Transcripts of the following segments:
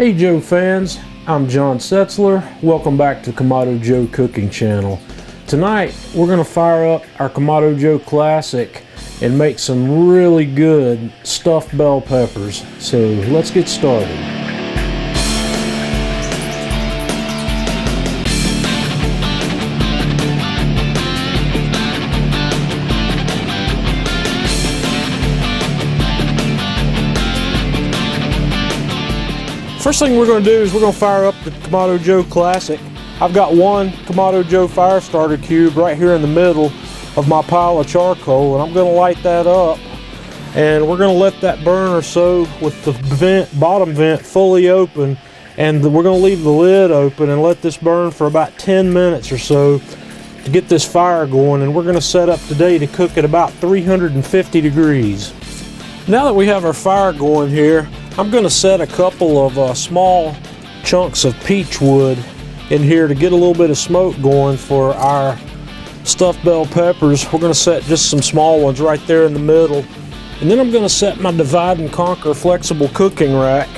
Hey Joe fans, I'm John Setzler. Welcome back to Kamado Joe Cooking Channel. Tonight we're going to fire up our Kamado Joe Classic and make some really good stuffed bell peppers. So let's get started. First thing we're going to do is we're going to fire up the Kamado Joe Classic. I've got one Kamado Joe fire starter cube right here in the middle of my pile of charcoal and I'm going to light that up and we're going to let that burn or so with the vent, bottom vent fully open and we're going to leave the lid open and let this burn for about 10 minutes or so to get this fire going and we're going to set up today to cook at about 350 degrees. Now that we have our fire going here, I'm going to set a couple of uh, small chunks of peach wood in here to get a little bit of smoke going for our stuffed bell peppers. We're going to set just some small ones right there in the middle. And then I'm going to set my divide and conquer flexible cooking rack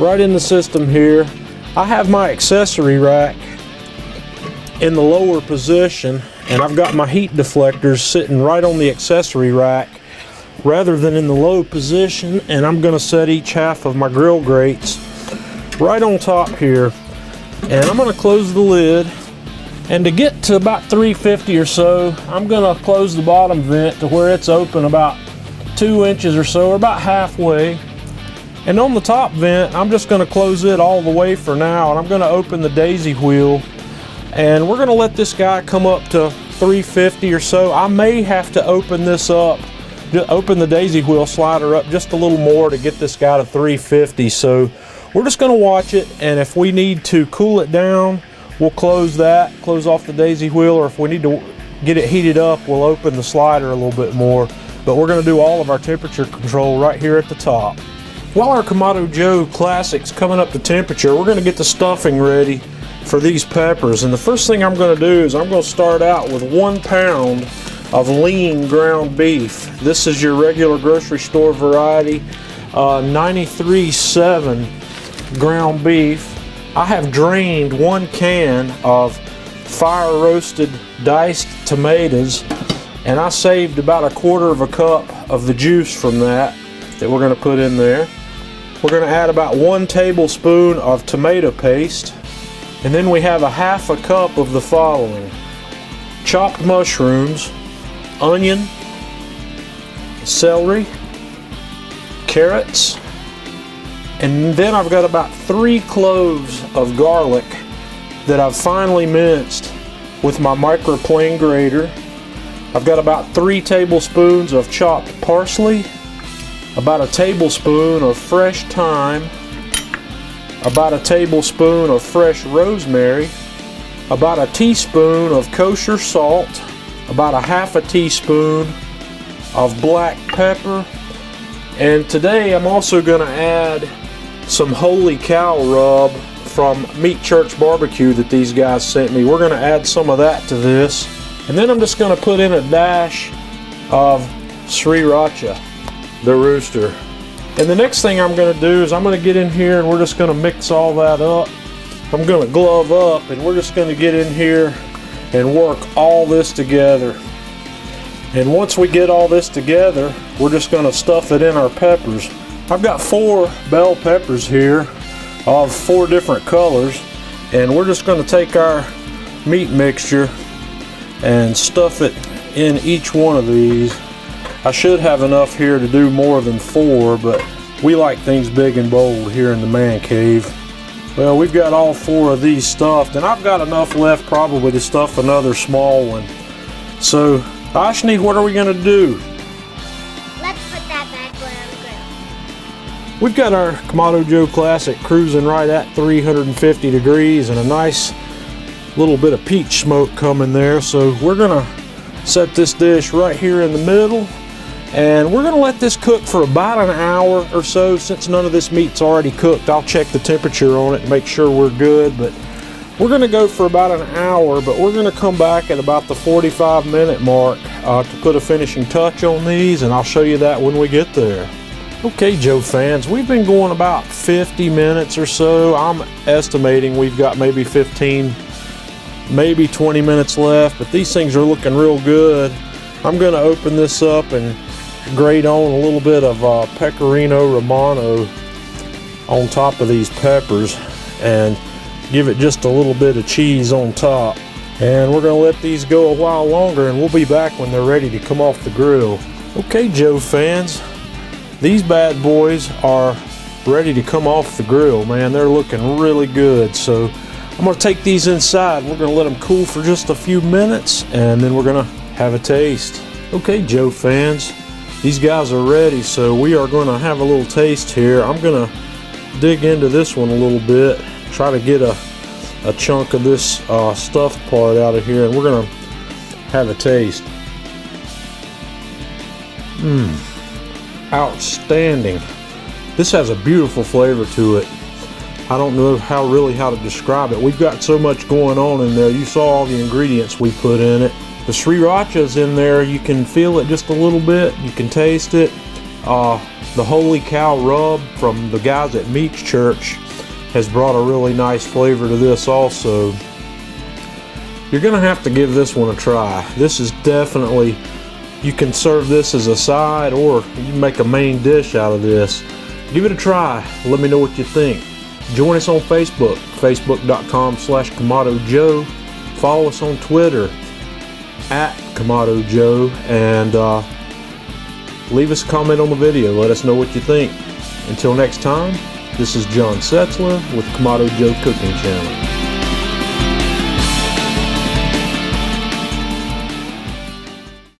right in the system here. I have my accessory rack in the lower position and I've got my heat deflectors sitting right on the accessory rack rather than in the low position and I'm going to set each half of my grill grates right on top here. And I'm going to close the lid. And to get to about 350 or so I'm going to close the bottom vent to where it's open about two inches or so or about halfway. And on the top vent I'm just going to close it all the way for now and I'm going to open the daisy wheel. And we're going to let this guy come up to 350 or so. I may have to open this up open the daisy wheel slider up just a little more to get this guy to 350. So we're just gonna watch it and if we need to cool it down, we'll close that, close off the daisy wheel, or if we need to get it heated up, we'll open the slider a little bit more. But we're gonna do all of our temperature control right here at the top. While our Kamado Joe Classic's coming up to temperature, we're gonna get the stuffing ready for these peppers. And the first thing I'm gonna do is I'm gonna start out with one pound of lean ground beef. This is your regular grocery store variety, uh, 93.7 ground beef. I have drained one can of fire roasted diced tomatoes and I saved about a quarter of a cup of the juice from that that we're going to put in there. We're going to add about one tablespoon of tomato paste and then we have a half a cup of the following chopped mushrooms onion, celery, carrots, and then I've got about three cloves of garlic that I've finely minced with my microplane grater. I've got about three tablespoons of chopped parsley, about a tablespoon of fresh thyme, about a tablespoon of fresh rosemary, about a teaspoon of kosher salt, about a half a teaspoon of black pepper. And today I'm also going to add some holy cow rub from Meat Church Barbecue that these guys sent me. We're going to add some of that to this. And then I'm just going to put in a dash of Sriracha, the rooster. And the next thing I'm going to do is I'm going to get in here and we're just going to mix all that up. I'm going to glove up and we're just going to get in here and work all this together. And once we get all this together, we're just going to stuff it in our peppers. I've got four bell peppers here of four different colors. And we're just going to take our meat mixture and stuff it in each one of these. I should have enough here to do more than four, but we like things big and bold here in the man cave. Well, we've got all four of these stuffed, and I've got enough left probably to stuff another small one. So, Ashni, what are we going to do? Let's put that back on the grill. We've got our Kamado Joe Classic cruising right at 350 degrees and a nice little bit of peach smoke coming there. So we're going to set this dish right here in the middle and we're gonna let this cook for about an hour or so. Since none of this meat's already cooked, I'll check the temperature on it and make sure we're good. But we're gonna go for about an hour, but we're gonna come back at about the 45 minute mark uh, to put a finishing touch on these, and I'll show you that when we get there. Okay, Joe fans, we've been going about 50 minutes or so. I'm estimating we've got maybe 15, maybe 20 minutes left, but these things are looking real good. I'm to open this up and grate on a little bit of uh, pecorino romano on top of these peppers and give it just a little bit of cheese on top. And we're going to let these go a while longer and we'll be back when they're ready to come off the grill. Okay, Joe fans, these bad boys are ready to come off the grill, man. They're looking really good. So I'm gonna take these inside. We're gonna let them cool for just a few minutes and then we're gonna have a taste. Okay, Joe fans, these guys are ready. So we are gonna have a little taste here. I'm gonna dig into this one a little bit, try to get a, a chunk of this uh, stuffed part out of here and we're gonna have a taste. Mmm outstanding. This has a beautiful flavor to it. I don't know how really how to describe it. We've got so much going on in there. You saw all the ingredients we put in it. The sriracha's in there. You can feel it just a little bit. You can taste it. Uh, the Holy Cow rub from the guys at Meat Church has brought a really nice flavor to this also. You're gonna have to give this one a try. This is definitely you can serve this as a side or you make a main dish out of this. Give it a try. Let me know what you think. Join us on Facebook, facebook.com slash Joe. Follow us on Twitter at Kamado Joe and uh, leave us a comment on the video. Let us know what you think. Until next time, this is John Setzler with Kamado Joe Cooking Channel.